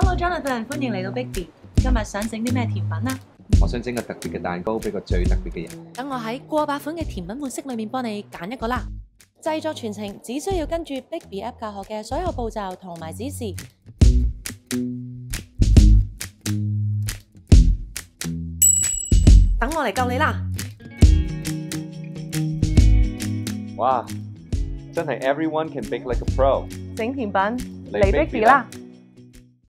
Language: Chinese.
Hello Jonathan，欢迎嚟到 Big B。今日想整啲咩甜品啊？我想整个特别嘅蛋糕俾个最特别嘅人。等我喺过百款嘅甜品款式里面帮你拣一个啦。制作全程只需要跟住 Big B App 教学嘅所有步骤同埋指示。等我嚟救你啦！哇，真系 Everyone can bake like a pro。整甜品嚟 Big B 啦！